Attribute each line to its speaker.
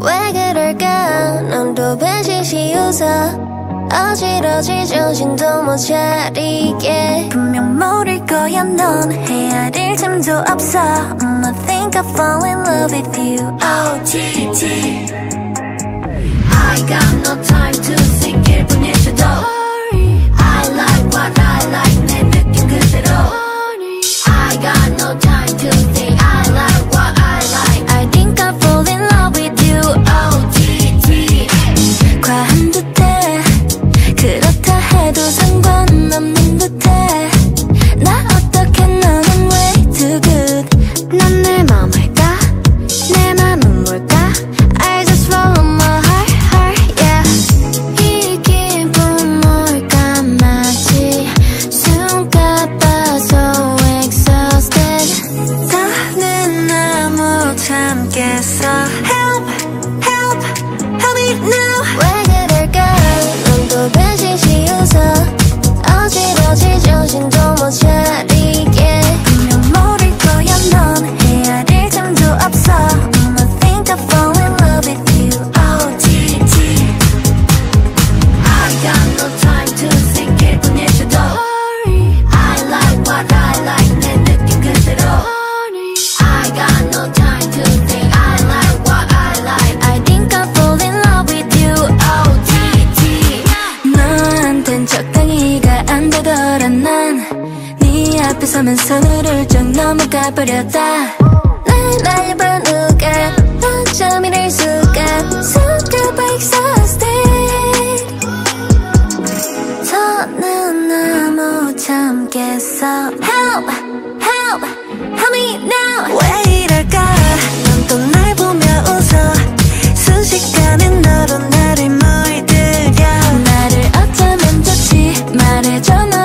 Speaker 1: 왜 그럴까 넌또 배신시 웃어 어지러지 정신도 못 차리게
Speaker 2: 분명 모를 거야 넌 헤아릴 틈도 없어 mm, I think I fall in love with you
Speaker 1: OTT I got no time 어지러지 정 앞에 서면 손으로
Speaker 2: 쭉 넘어가 버렸다 날 날려봐 누가 어쩜 이럴 수가. So super exhausted 더는 나못 참겠어. Help, help, help me now.
Speaker 1: 왜 이럴까? 넌 또 날 보며 웃어.
Speaker 2: 순식간에
Speaker 1: 너로 나를
Speaker 2: 물들여 나를 어쩌면 좋지? 말해줘 너.